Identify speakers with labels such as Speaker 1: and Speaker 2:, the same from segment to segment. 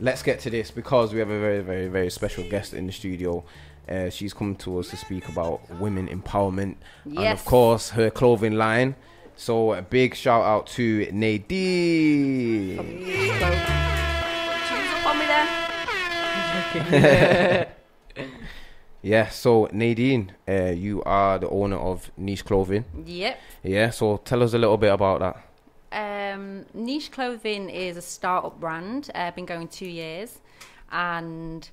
Speaker 1: let's get to this because we have a very, very, very special guest in the studio. Uh, she's come to us to speak about women empowerment and, of course, her clothing line. So, a big shout out to Nadine.
Speaker 2: Choose up on me there.
Speaker 1: Yeah, so Nadine, uh, you are the owner of Neish Clothing.
Speaker 2: Yep.
Speaker 1: Yeah, so tell us a little bit about that.
Speaker 2: Um, Neish Clothing is a startup brand. Uh, been going two years, and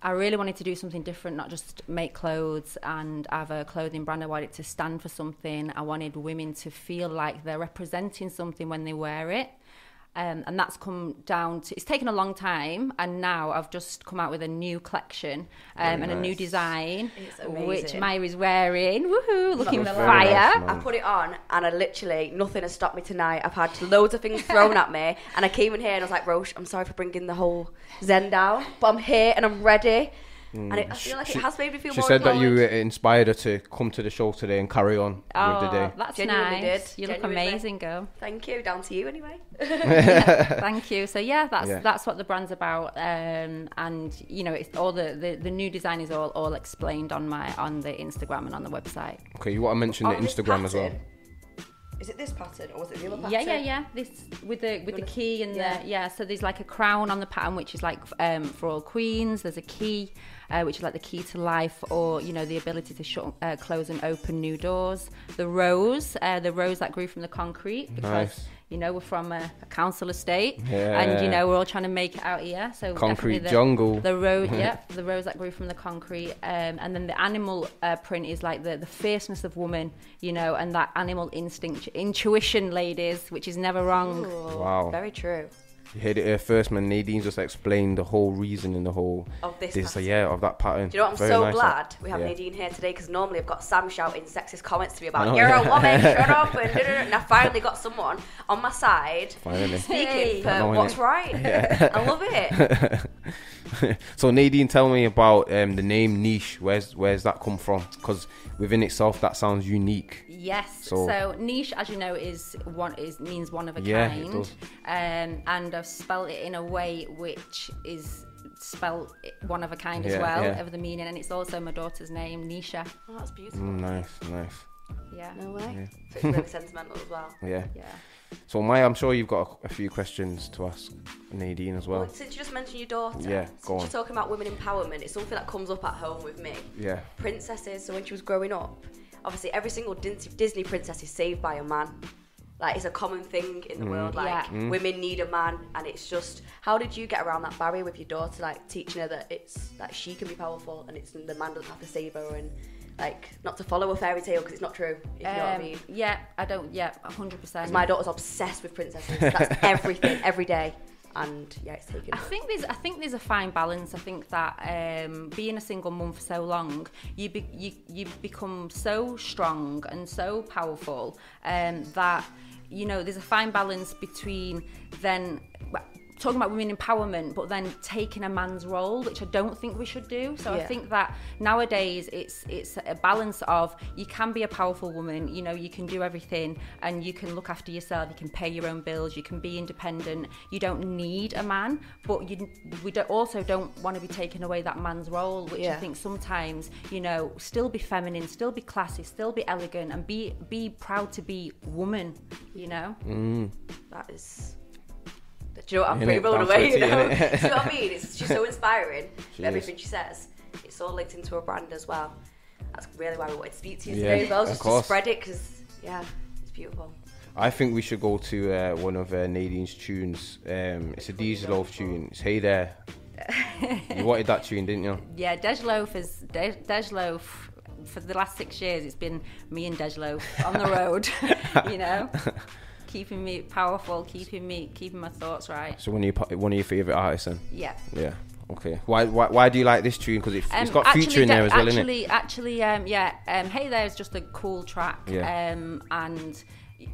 Speaker 2: I really wanted to do something different, not just make clothes and have a clothing brand. I wanted to stand for something. I wanted women to feel like they're representing something when they wear it. Um, and that's come down to it's taken a long time and now I've just come out with a new collection um,
Speaker 1: Very
Speaker 2: and a new design
Speaker 3: It's
Speaker 2: which
Speaker 3: amazing.
Speaker 2: Myri's wearing woohoo looking the fire
Speaker 1: nice,
Speaker 3: I put it on and I literally nothing has stopped me tonight. I've had loads of things thrown at me and I came in here and I was like, Roesh, I'm sorry for bringing the whole Zen down, but I'm here and I'm ready. And it, I feel like
Speaker 1: She-
Speaker 3: it has made me feel
Speaker 1: She
Speaker 3: more
Speaker 1: said that you uh, inspired her to come to the show today and carry on with the day.
Speaker 2: Oh, that's
Speaker 3: Genuinely
Speaker 2: nice.
Speaker 3: did.
Speaker 2: You look
Speaker 3: Genuinely.
Speaker 2: amazing, girl.
Speaker 3: Thank you, down to you anyway.
Speaker 2: Thank you. So yeah, that's
Speaker 1: Yeah.
Speaker 2: that's what the brand's about. Um, and you know, it's all the, the the new design is all all explained on my on the Instagram and on the website.
Speaker 1: Okay, you want to mention the
Speaker 3: On this
Speaker 1: Instagram as well.
Speaker 3: Is it this pattern or was it the other pattern?
Speaker 2: Yeah, yeah, yeah. This with the with the
Speaker 3: Gonna-
Speaker 2: key and
Speaker 3: yeah.
Speaker 2: the yeah. So there's like a crown on the pattern, which is like um, for all queens. There's a key, uh, which is like the key to life, or you know the ability to shut, uh, close, and open new doors. The rose, uh, the rose that grew from the concrete, because
Speaker 1: Nice.
Speaker 2: you know we're from a, a council estate,
Speaker 1: Yeah.
Speaker 2: and you know we're all trying to make it out here. So
Speaker 1: Concrete
Speaker 2: the,
Speaker 1: jungle.
Speaker 2: The rose, yeah, the rose that grew from the concrete, um, and then the animal uh, print is like the the fierceness of woman, you know, and that animal instinct, intuition, ladies, which is never wrong.
Speaker 3: Ooh,
Speaker 1: Wow.
Speaker 3: Very true.
Speaker 1: You heard it here first, man. Nadine just explained the whole reason and the whole
Speaker 3: Of this
Speaker 1: this,
Speaker 3: pattern.
Speaker 1: yeah, of that pattern.
Speaker 3: Do you know what? I'm
Speaker 1: Very
Speaker 3: so
Speaker 1: nice,
Speaker 3: glad
Speaker 1: that.
Speaker 3: we have
Speaker 1: Yeah.
Speaker 3: Nadine here today because normally I've got Sam shouting sexist comments to me about
Speaker 1: know.
Speaker 3: you're a woman, shut up, and, and I finally got someone on my side
Speaker 1: Finally.
Speaker 3: speaking
Speaker 2: Hey.
Speaker 3: for what's
Speaker 1: innit?
Speaker 3: right. I love it.
Speaker 1: so Nadine, tell me about um, the name niche. Where's where's that come from? Because within itself, that sounds unique.
Speaker 2: Yes.
Speaker 1: So-
Speaker 2: So, niche, as you know, is one is means one of a
Speaker 1: Yeah, it
Speaker 2: kind,
Speaker 1: does.
Speaker 2: um, and I've spelled it in a way which is spelled one of a kind as
Speaker 1: Yeah,
Speaker 2: well
Speaker 1: yeah.
Speaker 2: of the meaning, and it's also my daughter's name, Nisha.
Speaker 3: Oh, that's beautiful.
Speaker 1: Mm, nice, nice.
Speaker 2: Yeah.
Speaker 3: No way. So it's really sentimental as well.
Speaker 1: Yeah.
Speaker 2: Yeah.
Speaker 1: So Maya, I'm sure you've got a, a few questions to ask Nadine as well.
Speaker 3: Well, since you just mentioned your daughter,
Speaker 1: Yeah,
Speaker 3: since
Speaker 1: go
Speaker 3: you're
Speaker 1: on.
Speaker 3: talking about women empowerment, it's something that comes up at home with me.
Speaker 1: Yeah.
Speaker 3: Princesses, so when she was growing up, obviously every single Dis- Disney princess is saved by a man. Like it's a common thing in the world. Like
Speaker 2: Yeah.
Speaker 1: Mm.
Speaker 3: women need a man, and it's just how did you get around that barrier with your daughter, like teaching her that it's that she can be powerful and it's the man doesn't have to save her and like not to follow a fairy tale because it's not true. If you know what I
Speaker 2: Um,
Speaker 3: mean.
Speaker 2: Yeah, I don't. Yeah, hundred
Speaker 3: 'Cause
Speaker 2: percent.
Speaker 3: My daughter's obsessed with princesses. That's everything, every day, and yeah, it's taken.
Speaker 2: I think there's I think there's a fine balance. I think that um, being a single mum for so long, you be, you you become so strong and so powerful um, that you know there's a fine balance between then talking about women empowerment, but then taking a man's role, which I don't think we should do. So I think that nowadays it's it's a balance of you can be a powerful woman, you know, you can do everything and you can look after yourself, you can pay your own bills, you can be independent. You don't need a man, but you we don't, also don't want to be taking away that man's role, which I think sometimes, you know, still be feminine, still be classy, still be elegant and be be proud to be woman, you know?
Speaker 1: Mm.
Speaker 3: That is. You know what? I'm pretty blown away. You know? Do you know what I mean? It's, she's so inspiring. Everything she says. It's all linked into her brand as well. That's really why we wanted to speak to you
Speaker 1: Yeah,
Speaker 3: today as well, just
Speaker 1: course.
Speaker 3: to spread it because yeah, it's beautiful.
Speaker 1: I think we should go to uh, one of uh, Nadine's tunes. Um, it's a DeJ Loaf tune. It's Hey There. you wanted that tune, didn't you?
Speaker 2: Yeah, DeJ Loaf is De- DeJ Loaf. For the last six years, it's been me and DeJ Loaf on the road. you know, keeping me powerful, keeping me, keeping my thoughts right.
Speaker 1: So one of your one of your favorite artists, then?
Speaker 2: Yeah.
Speaker 1: Yeah. Okay. Why why, why do you like this tune? Because it, it's
Speaker 2: Um,
Speaker 1: got
Speaker 2: actually,
Speaker 1: feature in there as well, isn't it?
Speaker 2: actually, actually, um, yeah. Um, hey there is just a cool track.
Speaker 1: Yeah.
Speaker 2: Um, and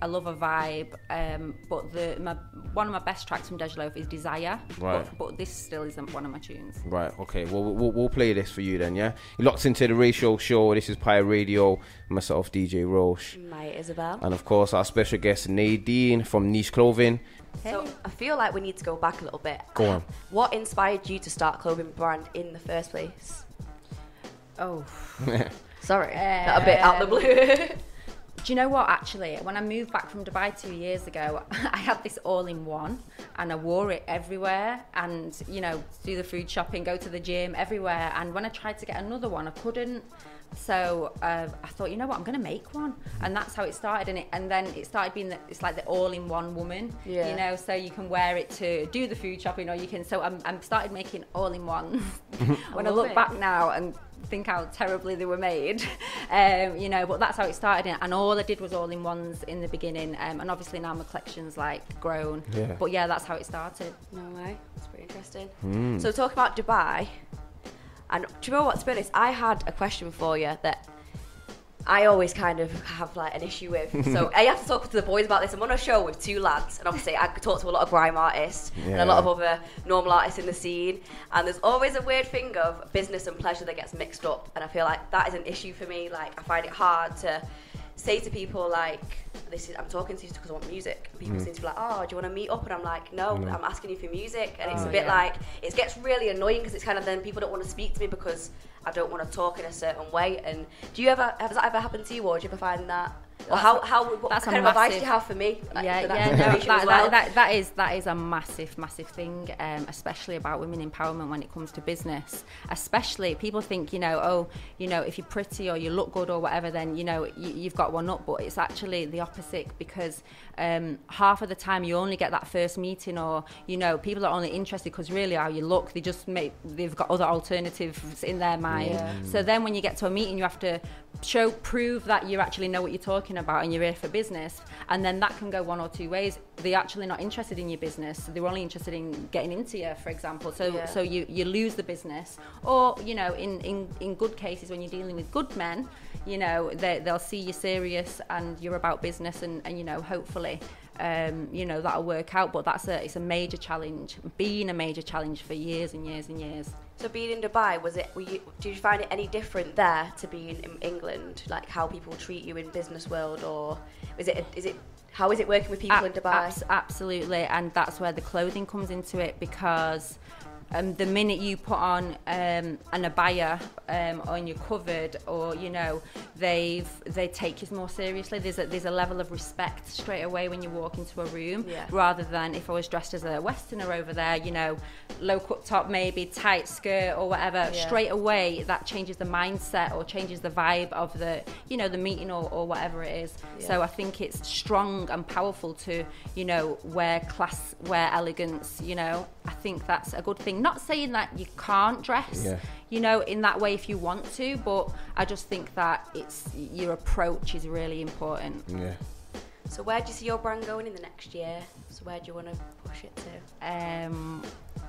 Speaker 2: I love a vibe. Um, but the my, one of my best tracks from DeJ Loaf is Desire.
Speaker 1: Right.
Speaker 2: But, but this still isn't one of my tunes.
Speaker 1: Right. Okay. Well, we'll we'll play this for you then. Yeah. You're locked into the Ratio Show. This is Pie Radio. Myself, DJ Roesh.
Speaker 3: My Isabel.
Speaker 1: And of course, our special guest Nadine from Neish Clothing.
Speaker 3: So I feel like we need to go back a little bit.
Speaker 1: Go on.
Speaker 3: What inspired you to start a clothing brand in the first place?
Speaker 2: Oh.
Speaker 3: Sorry, not a bit out the
Speaker 2: Um,
Speaker 3: blue.
Speaker 2: Do you know what? Actually, when I moved back from Dubai two years ago, I had this all-in-one, and I wore it everywhere. And you know, do the food shopping, go to the gym, everywhere. And when I tried to get another one, I couldn't. So uh, I thought, you know what? I'm going to make one, and that's how it started. And it, and then it started being the, it's like the all-in-one woman.
Speaker 3: Yeah.
Speaker 2: You know, so you can wear it to do the food shopping, or you can. So I'm, I'm started making all-in-ones. when I
Speaker 3: love
Speaker 2: look
Speaker 3: it.
Speaker 2: back now and think how terribly they were made, um, you know. But that's how it started, and all I did was all in ones in the beginning, um, and obviously now my collection's like grown.
Speaker 1: Yeah.
Speaker 2: But yeah, that's how it started.
Speaker 3: no way. That's pretty interesting.
Speaker 1: Hmm.
Speaker 3: So talk about Dubai. And do you know what? To be honest, I had a question for you that I always kind of have like an issue with. So I have to talk to the boys about this. I'm on a show with two lads, and obviously I talk to a lot of grime artists and a lot of other normal artists in the scene. And there's always a weird thing of business and pleasure that gets mixed up, and I feel like that is an issue for me. Like I find it hard to say to people like this is I'm talking to you because I want music. People mm. seem to be like, oh, do you want to meet up? And I'm like, no,
Speaker 1: No.
Speaker 3: I'm asking you for music, and it's
Speaker 2: Oh,
Speaker 3: a bit
Speaker 2: yeah.
Speaker 3: like it gets really annoying because it's kind of then people don't want to speak to me because I don't want to talk in a certain way. And do you ever has that ever happened to you, or do you ever find that? Or
Speaker 2: That's
Speaker 3: how how what
Speaker 2: that's
Speaker 3: kind of advice do you have for me? like,
Speaker 2: yeah,
Speaker 3: for that
Speaker 2: yeah, no, that,
Speaker 3: well?
Speaker 2: that, that, that is that is a massive, massive thing, um, especially about women empowerment when it comes to business. Especially people think, you know, oh, you know, if you're pretty or you look good or whatever, then you know you, you've got one up. But it's actually the opposite because um, half of the time you only get that first meeting, or you know, people are only interested because really how you look. They just make they've got other alternatives in their mind.
Speaker 3: Yeah.
Speaker 2: So then when you get to a meeting, you have to show prove that you actually know what you're talking about and you're here for business and then that can go one or two ways. They're actually not interested in your business. They're only interested in getting into you for example. So
Speaker 3: Yeah.
Speaker 2: so you you lose the business. Or you know in in in good cases when you're dealing with good men you know they, they'll see you serious and you're about business and and you know hopefully um, you know that'll work out but that's a it's a major challenge been a major challenge for years and years and years
Speaker 3: So being in Dubai, was it? Were you, did you find it any different there to being in England? Like how people treat you in business world, or is it? Is it? How is it working with people in Dubai?
Speaker 2: abs- absolutely, and that's where the clothing comes into it because um, the minute you put on um, an abaya um, or you're covered, or you know, they've they take you more seriously. There's a, there's a level of respect straight away when you walk into a room,
Speaker 3: Yeah.
Speaker 2: rather than if I was dressed as a Westerner over there, you know, low cut top, maybe tight skirt or whatever.
Speaker 3: Yeah.
Speaker 2: Straight away, that changes the mindset or changes the vibe of the you know the meeting or, or whatever it is.
Speaker 3: Yeah.
Speaker 2: So I think it's strong and powerful to, you know, wear class, wear elegance, you know. I think that's a good thing. Not saying that you can't dress,
Speaker 1: Yeah.
Speaker 2: you know, in that way if you want to, but I just think that it's your approach is really important.
Speaker 1: Yeah.
Speaker 3: So where do you see your brand going in the next year? So where do you want to push it to?
Speaker 2: Um,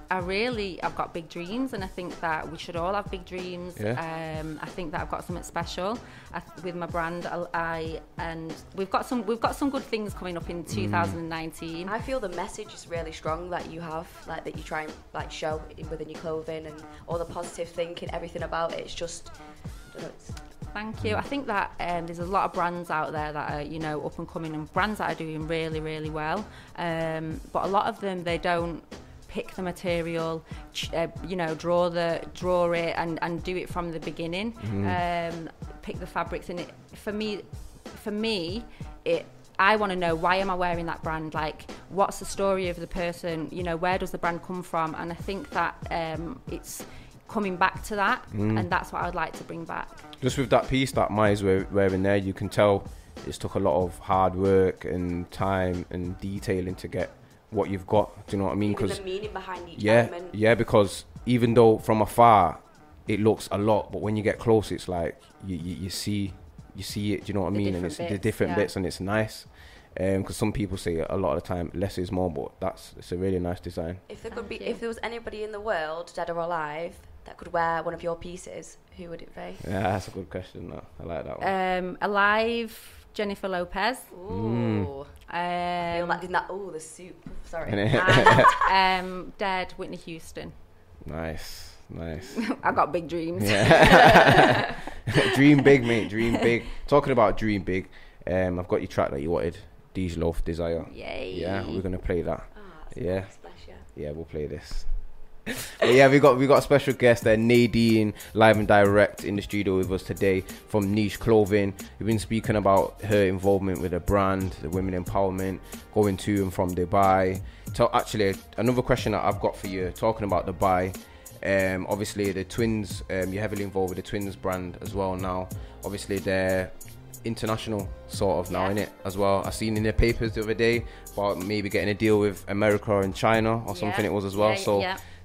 Speaker 2: I really, I've got big dreams, and I think that we should all have big dreams.
Speaker 1: Yeah.
Speaker 2: Um, I think that I've got something special I, with my brand. I, I and we've got some, we've got some good things coming up in 2019.
Speaker 3: I feel the message is really strong that you have, like that you try and like show in- within your clothing and all the positive thinking, everything about it. It's just, I don't know, it's,
Speaker 2: Thank you. I think that um, there's a lot of brands out there that are, you know, up and coming and brands that are doing really, really well. Um, but a lot of them, they don't pick the material, uh, you know, draw the draw it and, and do it from the beginning. Um, pick the fabrics and it. For me, for me, it. I want to know why am I wearing that brand? Like, what's the story of the person? You know, where does the brand come from? And I think that um, it's coming back to that, mm. and that's what I'd like to bring back.
Speaker 1: Just with that piece that Mai's wear- wearing there, you can tell it's took a lot of hard work and time and detailing to get what you've got. Do you know what I mean? Because
Speaker 3: the meaning behind each
Speaker 1: yeah,
Speaker 3: element.
Speaker 1: yeah, because even though from afar it looks a lot, but when you get close, it's like you, you, you see you see it. Do you know what I mean? And
Speaker 2: different
Speaker 1: it's the different
Speaker 2: yeah.
Speaker 1: bits, and it's nice. Um, because some people say a lot of the time less is more, but that's it's a really nice design.
Speaker 3: If there could be,
Speaker 2: you.
Speaker 3: if there was anybody in the world, dead or alive, that could wear one of your pieces, who would it be?
Speaker 1: Yeah, that's a good question. Though. I like that one.
Speaker 2: Um, alive, Jennifer Lopez.
Speaker 3: Ooh, I feel
Speaker 2: Um,
Speaker 3: like in that. Oh, the soup. Sorry.
Speaker 2: and, um, dead Whitney Houston.
Speaker 1: nice, nice.
Speaker 2: I got big dreams.
Speaker 1: Yeah. dream big, mate. Dream big. Talking about dream big, um, I've got your track that you wanted. DeJ Loaf Desire.
Speaker 2: Yay.
Speaker 1: Yeah, we're gonna play that. Yeah.
Speaker 3: Bless you.
Speaker 1: Yeah, we'll play this. But yeah, we got we got a special guest there, Nadine, live and direct in the studio with us today from Neish Clothing. We've been speaking about her involvement with the brand, the women empowerment, going to and from Dubai. So actually, another question that I've got for you, talking about Dubai. Um, obviously, the twins. Um, you're heavily involved with the twins brand as well now. Obviously, they're international sort of now
Speaker 2: Yeah.
Speaker 1: in it as well. I seen in the papers the other day about maybe getting a deal with America and China or something
Speaker 2: Yeah.
Speaker 1: it was as well.
Speaker 2: Yeah,
Speaker 1: so.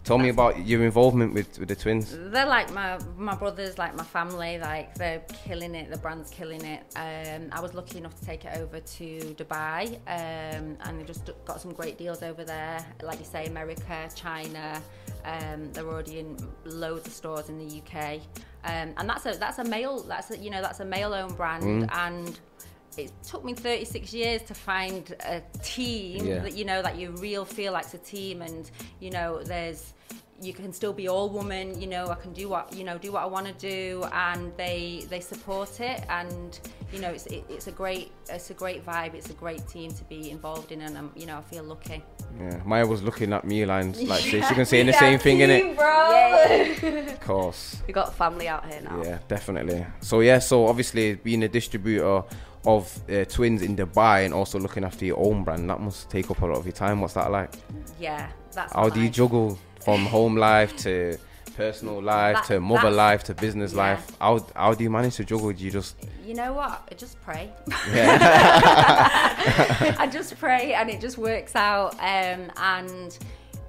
Speaker 1: Tell me about your involvement with, with the twins.
Speaker 2: They're like my my brothers, like my family. Like they're killing it. The brand's killing it. Um, I was lucky enough to take it over to Dubai, um, and they just got some great deals over there. Like you say, America, China. Um, they're already in loads of stores in the UK, um, and that's a that's a male that's a, you know that's a male-owned brand, and it took me 36 years to find a team
Speaker 1: Yeah.
Speaker 2: that you know that you real feel like it's a team and you know there's you can still be all woman you know i can do what you know do what i want to do and they they support it and you know it's it, it's a great it's a great vibe it's a great team to be involved in and i'm you know i feel lucky
Speaker 1: Yeah, Maya was looking at me lines like she, she can say the
Speaker 3: Yeah,
Speaker 1: same thing in it.
Speaker 3: bro.
Speaker 1: Of course.
Speaker 3: we got family out here now.
Speaker 1: Yeah, definitely. So yeah, so obviously being a distributor of uh, twins in Dubai and also looking after your own brand, that must take up a lot of your time. What's that like?
Speaker 2: yeah that's
Speaker 1: How do you juggle from home life to personal life
Speaker 2: That-
Speaker 1: to mother life to business
Speaker 2: yeah.
Speaker 1: life? How how do you manage to juggle? Do you just
Speaker 2: you know what I just pray
Speaker 1: yeah
Speaker 2: I just pray and it just works out. Um, and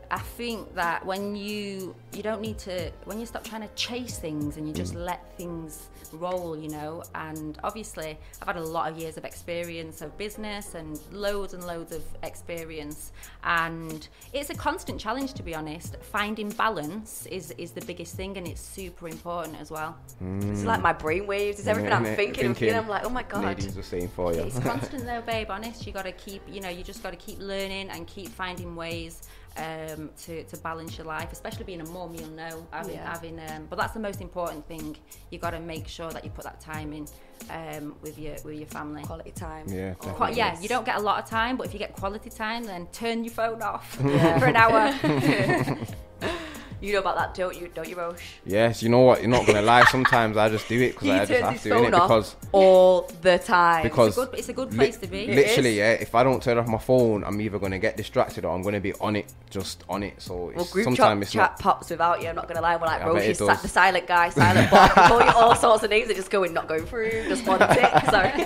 Speaker 2: I think that when you you don't need to when you stop trying to chase things and you just let things roll, you know. And obviously, I've had a lot of years of experience of business and loads and loads of experience, and it's a constant challenge to be honest. Finding balance is is the biggest thing, and it's super important as well. Mm.
Speaker 3: It's like my brain waves. It's everything
Speaker 1: Yeah,
Speaker 3: I'm
Speaker 1: innit?
Speaker 3: thinking, and
Speaker 1: Thinking.
Speaker 3: feeling. I'm like, oh my god.
Speaker 1: Nadine's the same for you.
Speaker 2: It's constant though, babe. Honest, you got to keep, you know, you just got to keep learning and keep finding ways um, to to balance your life. Especially being a mum, you'll know having
Speaker 3: Yeah.
Speaker 2: having. Um, but that's the most important thing. You got to make sure that you put that time in um, with your with your family.
Speaker 3: Quality time.
Speaker 1: Yeah,
Speaker 2: Qua- yeah, you don't get a lot of time, but if you get quality time, then turn your phone off for an hour.
Speaker 3: You know about that, don't you? Don't you, Roesh?
Speaker 1: Yes, you know what? You're not gonna lie. Sometimes I just do it because I just have to, innit?
Speaker 3: off
Speaker 1: Because
Speaker 3: all the time.
Speaker 1: because
Speaker 2: It's a good, it's a good
Speaker 1: li-
Speaker 2: place to be.
Speaker 1: literally, yeah. If I don't turn off my phone, I'm either gonna get distracted or I'm gonna be on it, just on it. So
Speaker 3: well,
Speaker 1: it's,
Speaker 3: group chat,
Speaker 1: sometimes it's
Speaker 3: chat
Speaker 1: not.
Speaker 3: pops without you. I'm not gonna lie. We're like,
Speaker 1: bet
Speaker 3: Roesh
Speaker 1: it
Speaker 3: sa- the silent guy, silent boss. We call you all sorts of names. They're just going, not going through. Just one tick. Sorry.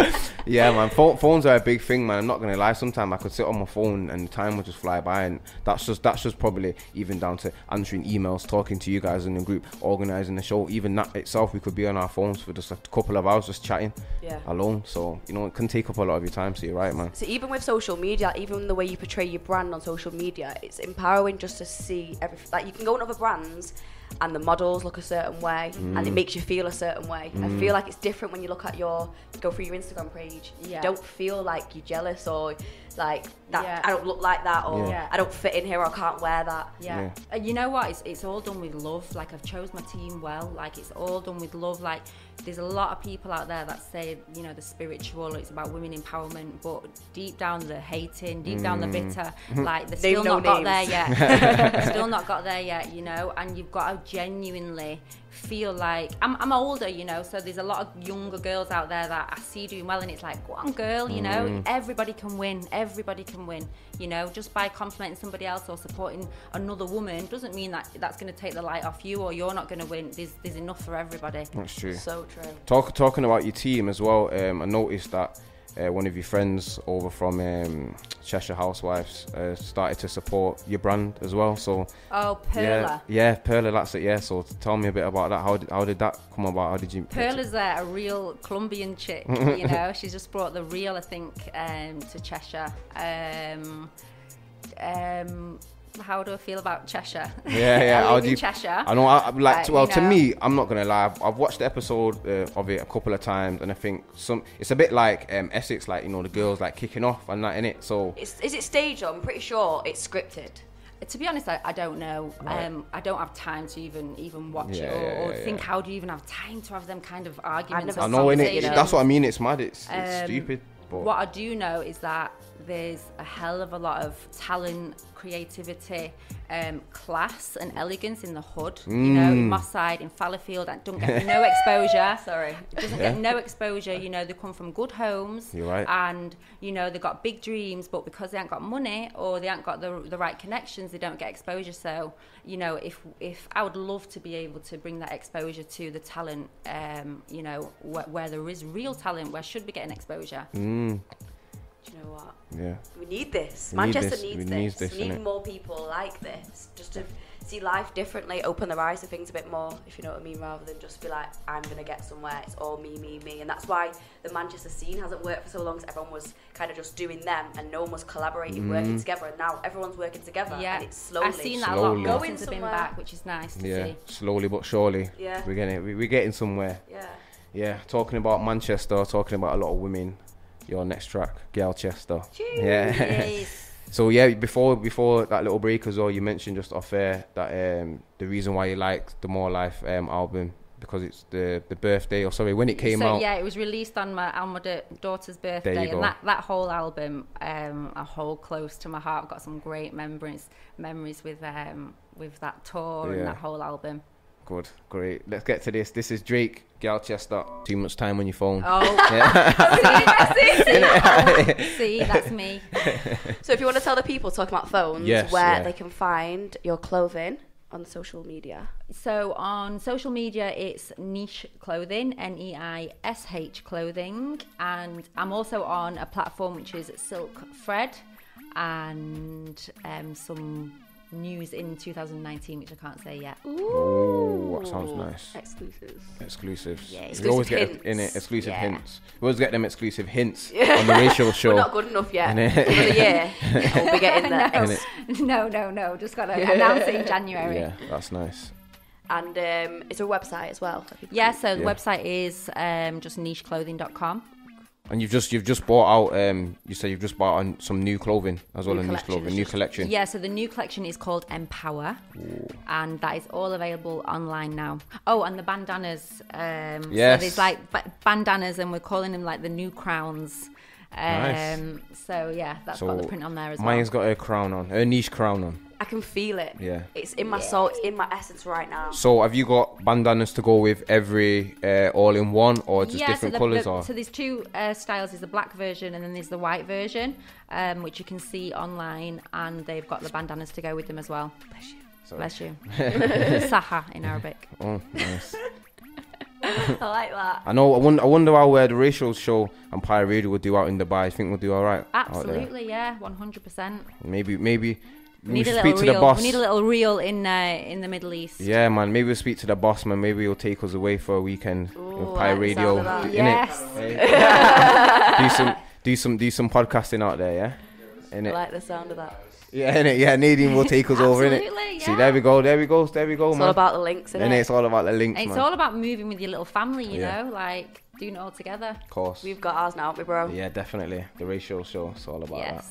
Speaker 1: Yeah, man. Pho- phones are a big thing, man. I'm not gonna lie. Sometimes I could sit on my phone and time would just fly by, and that's just that's just probably even down to answering emails, talking to you guys in the group, organizing the show. Even that itself, we could be on our phones for just a couple of hours just chatting
Speaker 3: Yeah.
Speaker 1: alone. So you know, it can take up a lot of your time. So you're right, man.
Speaker 3: So even with social media, even the way you portray your brand on social media, it's empowering just to see everything. Like you can go on other brands, and the models look a certain way, and
Speaker 1: Mm.
Speaker 3: it makes you feel a certain way. I feel like it's different when you look at your go through your Instagram page.
Speaker 2: Yeah.
Speaker 3: You don't feel like you're jealous or like that.
Speaker 2: Yeah.
Speaker 3: I don't look like that, or
Speaker 2: Yeah.
Speaker 3: I don't fit in here, or I can't wear that.
Speaker 2: Yeah.
Speaker 1: Yeah.
Speaker 2: And you know what? It's, it's all done with love. Like, I've chose my team well. Like, it's all done with love. Like, there's a lot of people out there that say, you know, the spiritual, it's about women empowerment, but deep down the hating, deep down the mm. bitter, like, they're still
Speaker 3: no
Speaker 2: not got there yet. still not got there yet, you know? And you've got to genuinely feel like I'm, I'm older, you know, so there's a lot of younger girls out there that I see doing well, and it's like, go on, girl, you know, mm. everybody can win, everybody can win, you know, just by complimenting somebody else or supporting another woman doesn't mean that that's going to take the light off you or you're not going to win. There's, there's enough for everybody.
Speaker 1: That's true.
Speaker 3: So true.
Speaker 1: Talk, talking about your team as well, um, I noticed that uh, one of your friends over from um, Cheshire Housewives uh, started to support your brand as well. So
Speaker 2: Oh, Perla.
Speaker 1: yeah, yeah, Perla, that's it. Yeah. So tell me a bit about that. How did how did that come about? How did you?
Speaker 2: Perla's a, a real Colombian chick, you know. She's just brought the real, I think, um, to Cheshire. Um, um, how do I feel about Cheshire?
Speaker 1: Yeah, yeah.
Speaker 2: I
Speaker 1: How
Speaker 2: live
Speaker 1: do
Speaker 2: in
Speaker 1: you?
Speaker 2: Cheshire.
Speaker 1: I know. I, I like. To, well,
Speaker 2: you
Speaker 1: to me, I'm not gonna lie. I've, I've watched the episode uh, of it a couple of times, and I think some. It's a bit like um, Essex, like you know, the girls like kicking off and that in it. So
Speaker 3: It's, is it staged? though? I'm pretty sure it's scripted.
Speaker 2: To be honest, I, I don't know.
Speaker 1: Right.
Speaker 2: Um, I don't have time to even even watch
Speaker 1: Yeah,
Speaker 2: it or,
Speaker 1: yeah,
Speaker 2: or
Speaker 1: yeah,
Speaker 2: think how do you even have time to have them kind of arguments.
Speaker 3: never
Speaker 2: or
Speaker 1: I know in it. That's what I mean. It's mad. It's, it's
Speaker 2: Um,
Speaker 1: stupid. But
Speaker 2: What I do know is that there's a hell of a lot of talent, creativity, um, class, and elegance in the hood. You know,
Speaker 1: Mm.
Speaker 2: in Moss Side, in Fallowfield, that don't get no exposure.
Speaker 3: Sorry.
Speaker 2: doesn't
Speaker 1: Yeah.
Speaker 2: get no exposure. You know, they come from good homes.
Speaker 1: You're right.
Speaker 2: And, you know, they've got big dreams, but because they haven't got money or they haven't got the, the right connections, they don't get exposure. So, you know, if if I would love to be able to bring that exposure to the talent, um, you know, where, where there is real talent, where should be getting exposure.
Speaker 1: Mm,
Speaker 3: you know what?
Speaker 1: yeah.
Speaker 3: We need this.
Speaker 1: We need
Speaker 3: Manchester
Speaker 1: this.
Speaker 3: needs
Speaker 1: We
Speaker 3: this.
Speaker 1: need this,
Speaker 3: we need more people like this, just to see life differently, open their eyes to things a bit more, if you know what I mean, rather than just be like, I'm gonna get somewhere. It's all me, me, me, and that's why the Manchester scene hasn't worked for so long. 'cause everyone was kind of just doing them, and no one was collaborating, working
Speaker 1: Mm.
Speaker 3: together. And now everyone's working together,
Speaker 2: Yeah,
Speaker 3: and it's slowly.
Speaker 2: I've seen that a
Speaker 1: Slowly.
Speaker 2: lot
Speaker 3: Going
Speaker 2: since I've
Speaker 3: somewhere.
Speaker 2: back, which is nice to
Speaker 1: Yeah.
Speaker 2: see.
Speaker 1: Slowly but surely.
Speaker 3: Yeah.
Speaker 1: We're getting we're getting somewhere.
Speaker 3: Yeah.
Speaker 1: Yeah. Talking about Manchester, talking about a lot of women. Your next track, Gyalchester.
Speaker 3: Cheers.
Speaker 1: Yeah. So yeah, before before that little break as well, you mentioned just off air that um, the reason why you like the More Life um, album because it's the the birthday or sorry when it came
Speaker 2: so
Speaker 1: out.
Speaker 2: yeah, it was released on my on my da- daughter's birthday,
Speaker 1: There you go.
Speaker 2: and that, that whole album um, I hold close to my heart. I've got some great memories memories with um, with that tour
Speaker 1: Yeah.
Speaker 2: and that whole album.
Speaker 1: Good, great. Let's get to this. This is Drake, Gyalchester. Too much time on your phone.
Speaker 2: Oh, see, that's me.
Speaker 3: So if you want to tell the people talking about phones
Speaker 1: Yes,
Speaker 3: where
Speaker 1: yeah.
Speaker 3: they can find your clothing on social media.
Speaker 2: So on social media, it's Neish clothing, N E I S H clothing, and I'm also on a platform which is Silk Fred, and um, some news in 2019 which I can't say yet.
Speaker 1: Ooh, that sounds nice.
Speaker 3: Exclusives.
Speaker 1: Exclusives.
Speaker 2: Yeah,
Speaker 1: we always
Speaker 3: exclusive
Speaker 1: get in it exclusive
Speaker 2: Yeah.
Speaker 1: hints. We always get them exclusive hints on the Ratio Show.
Speaker 3: We're not good enough yet.
Speaker 1: Innit?
Speaker 3: For the year. we'll be getting there.
Speaker 1: Innit?
Speaker 2: no, no, no. Just got to announce it in January.
Speaker 1: Yeah, that's nice.
Speaker 3: And um, it's a website as well.
Speaker 2: Yeah, so the
Speaker 1: Yeah.
Speaker 2: website is um, just neishclothing.com.
Speaker 1: And you've just you've just bought out um you said you've just bought on some new clothing as well
Speaker 3: New
Speaker 1: as new
Speaker 3: collection,
Speaker 1: clothing, new collection.
Speaker 2: Yeah, so the new collection is called Empower, and that is all available online now. Oh, and the bandanas. Um,
Speaker 1: Yes.
Speaker 2: So there's like bandanas, and we're calling them like the new crowns. Um,
Speaker 1: Nice.
Speaker 2: So yeah, that's
Speaker 1: So
Speaker 2: got the print on there as
Speaker 1: Mine's
Speaker 2: well.
Speaker 1: Maya's got her crown on, her Neish crown on.
Speaker 3: I can feel it.
Speaker 1: Yeah.
Speaker 3: It's in my soul. It's in my essence right now.
Speaker 1: So have you got bandanas to go with every uh, all in one or just
Speaker 2: yeah,
Speaker 1: different
Speaker 2: so, the,
Speaker 1: colours
Speaker 2: the-
Speaker 1: or
Speaker 2: so there's two uh, styles. There's the black version and then there's the white version, um, which you can see online, and they've got the bandanas to go with them as well.
Speaker 3: Bless you.
Speaker 2: Bless you. Saha in Arabic.
Speaker 1: Oh, nice.
Speaker 3: I like that.
Speaker 1: I know. I wonder. I wonder how uh, the ratio show and Pirate Radio will do out in Dubai. I think we'll do all right.
Speaker 2: Absolutely, yeah, 100%.
Speaker 1: Maybe. Maybe.
Speaker 2: We need a little
Speaker 1: speak to the boss.
Speaker 2: We need a little reel in uh, in the Middle East.
Speaker 1: Yeah, man. Maybe we'll speak to the boss, man. Maybe he'll take us away for a weekend
Speaker 3: Ooh,
Speaker 1: with
Speaker 3: I
Speaker 1: Pirate Radio.
Speaker 3: that.
Speaker 1: innit?
Speaker 2: Yes.
Speaker 1: do some, do some, do some podcasting out there, yeah. In
Speaker 3: I like the sound of that.
Speaker 1: yeah, innit? Yeah, Nadine will take us over, innit?
Speaker 2: Absolutely,
Speaker 1: See, there we go, there we go, there we go,
Speaker 3: It's
Speaker 1: man.
Speaker 3: all about the links, isn't
Speaker 1: and it's all about the links,
Speaker 2: It's
Speaker 1: man.
Speaker 2: all about moving with your little family, you
Speaker 1: Yeah.
Speaker 2: know, like doing it all together.
Speaker 1: of course.
Speaker 3: We've got ours now, we, bro?
Speaker 1: Yeah, definitely. The ratio show. It's all about
Speaker 2: yes.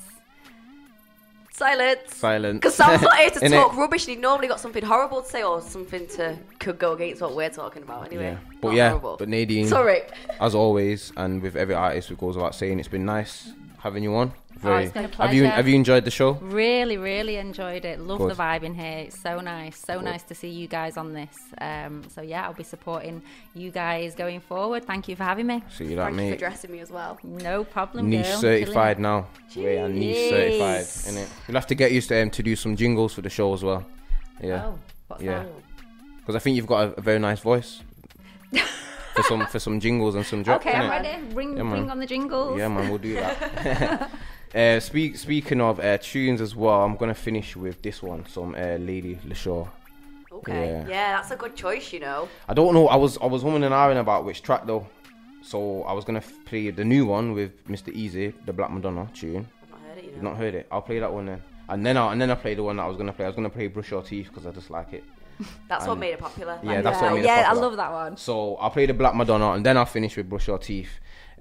Speaker 3: Silence.
Speaker 1: Silence.
Speaker 3: Because Sam's not here to talk rubbish, he normally got something horrible to say or something to could go against what we're talking about. Anyway,
Speaker 1: Yeah, but
Speaker 3: Not
Speaker 1: yeah,
Speaker 3: horrible.
Speaker 1: but Nadine,
Speaker 3: sorry.
Speaker 1: as always, and with every artist, it goes without saying, it's been nice having you on.
Speaker 2: Oh, it's been a
Speaker 1: have you have you enjoyed the show?
Speaker 2: Really, really enjoyed it. Love
Speaker 1: Good.
Speaker 2: the vibe in here. It's so nice. So
Speaker 1: Good.
Speaker 2: nice to see you guys on this. Um, so yeah, I'll be supporting you guys going forward. Thank you for having me.
Speaker 1: See you that,
Speaker 3: Thank you for dressing me as well.
Speaker 2: No problem.
Speaker 1: Neish
Speaker 2: girl.
Speaker 1: certified
Speaker 2: Killing
Speaker 1: now. We are Neish certified,
Speaker 2: Jeez.
Speaker 1: innit? We'll have to get used to um, to do some jingles for the show as well. Yeah,
Speaker 2: Oh, what's
Speaker 1: Yeah.
Speaker 2: that?
Speaker 1: because I think you've got a, a very nice voice for some for some jingles and some drops.
Speaker 2: Okay, I'm ready. Ring,
Speaker 1: Yeah,
Speaker 2: ring on the jingles.
Speaker 1: Yeah, man, we'll do that. uh, speak, speaking of uh, tunes as well, I'm gonna finish with this one, some uh, Lady Leshurr.
Speaker 3: Okay.
Speaker 1: Yeah.
Speaker 3: Yeah. that's a good choice, you know.
Speaker 1: I don't know. I was I was woman and ahhing about which track though, so I was gonna play the new one with Mr. Eazi, the Black Madonna tune.
Speaker 3: I've not heard it, you
Speaker 1: You've
Speaker 3: know.
Speaker 1: not heard it? I'll play that one then. And then I and then I play the one that I was gonna play. I was gonna play Brush Your Teeth because I just like it.
Speaker 3: That's what made it popular.
Speaker 1: Yeah, that's
Speaker 2: yeah,
Speaker 1: what made it
Speaker 2: yeah I love that one.
Speaker 1: So I'll play the Black Madonna and then I'll finish with Brush Your Teeth.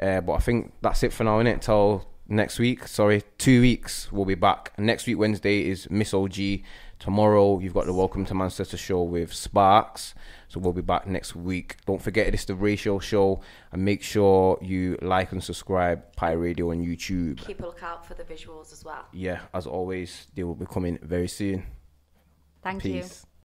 Speaker 1: Uh, but I think that's it for now, innit? Till next week. Sorry, two weeks we'll be back. Next week Wednesday is Miss OG Tomorrow, you've got the Welcome to Manchester show with Sparks. So we'll be back next week. Don't forget it's the Ratio Show, and make sure you like and subscribe Pie Radio on YouTube.
Speaker 3: Keep a lookout for the visuals as well.
Speaker 1: Yeah, as always, they will be coming very soon.
Speaker 2: Thank you.
Speaker 1: Peace.